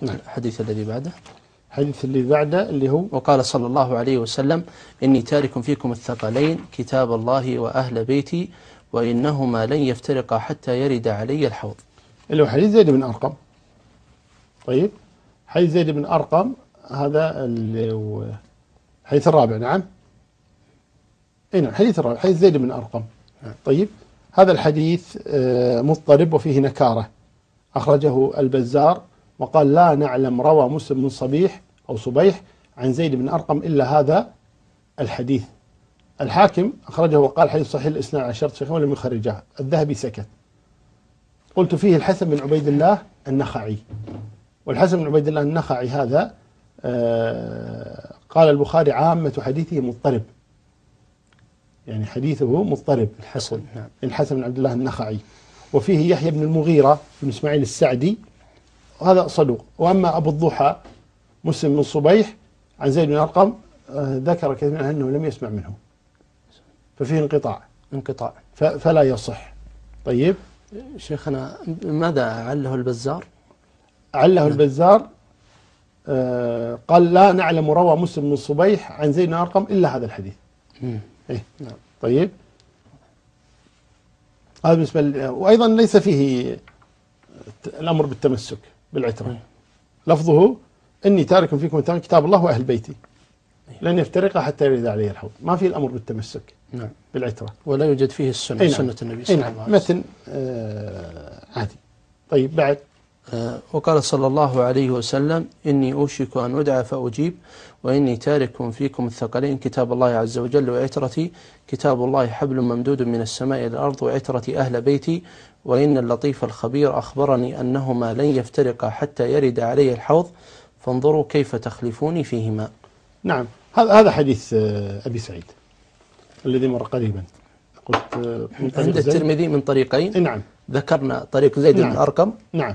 نعم. الحديث الذي بعده؟ الحديث اللي بعده اللي هو وقال صلى الله عليه وسلم إني تارك فيكم الثقلين كتاب الله وأهل بيتي وإنهما لن يفترقا حتى يرد علي الحوض. اللي هو حديث زيد بن أرقم. طيب. حديث زيد بن أرقم هذا اللي هو الحديث الرابع نعم. إي نعم الحديث الرابع حديث زيد بن أرقم. طيب. هذا الحديث آه، مضطرب وفيه نكارة. أخرجه البزار وقال لا نعلم روى مسلم بن صبيح أو صبيح عن زيد بن أرقم إلا هذا الحديث. الحاكم أخرجه وقال حديث صحيح الإسناد على شرط شيخين ولم يخرجه. الذهبي سكت. قلت فيه الحسن بن عبيد الله النخعي. والحسن بن عبيد الله النخعي هذا آه، قال البخاري عامة حديثه مضطرب. يعني حديثه مضطرب. الحسن نعم. الحسن بن عبد الله النخعي. وفيه يحيى بن المغيرة بن إسماعيل السعدي وهذا صدوق. وأما أبو الضحى مسلم بن صبيح عن زيد بن أرقم آه، ذكر كثير منه أنه لم يسمع منه. ففيه انقطاع انقطاع. فلا يصح. طيب؟ شيخنا ماذا عله البزار؟ عله البزار آه، قال لا نعلم روى مسلم بن صبيح عن زيد بن أرقم إلا هذا الحديث. إيه؟ نعم. طيب؟ هذا بالنسبة وأيضا ليس فيه الأمر بالتمسك. بالعترة لفظه إني تارك فيكم التمام كتاب الله وأهل بيتي. لن يفترق حتى يرد عليه الحوض. ما في الأمر بالتمسك نعم. بالعترة ولا يوجد فيه السنة نعم. سنة النبي صلى نعم. الله عليه وسلم. متن آه عادي. طيب بعد. وقال صلى الله عليه وسلم إني أوشك أن أدعى فأجيب وإني تارك فيكم الثقلين كتاب الله عز وجل وعترتي كتاب الله حبل ممدود من السماء إلى الأرض وعترتي أهل بيتي وإن اللطيف الخبير أخبرني أنهما لن يفترقا حتى يرد علي الحوض فانظروا كيف تخلفوني فيهما. نعم. هذا حديث آه أبي سعيد الذي مر قريبا. قلت آه عند. الترمذي من إيه طريقين نعم. ذكرنا طريق زيد بن نعم. أرقم نعم.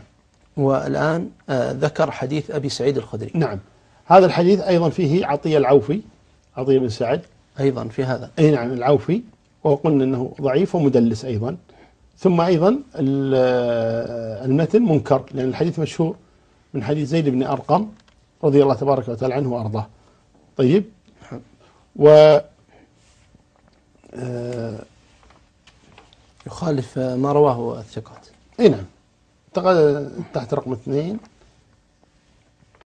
والآن آه، ذكر حديث أبي سعيد الخدري. نعم. هذا الحديث أيضا فيه عطية العوفي عطية بن سعد. أيضا في هذا. أي نعم العوفي. وقلنا أنه ضعيف ومدلس أيضا. ثم أيضا ال- المتن منكر لأن الحديث مشهور من حديث زيد بن أرقم رضي الله تبارك وتعالى عنه وأرضاه. طيب. و آه، يخالف آه، ما رواه الثقات. أي نعم. تق- تحت رقم اثنين.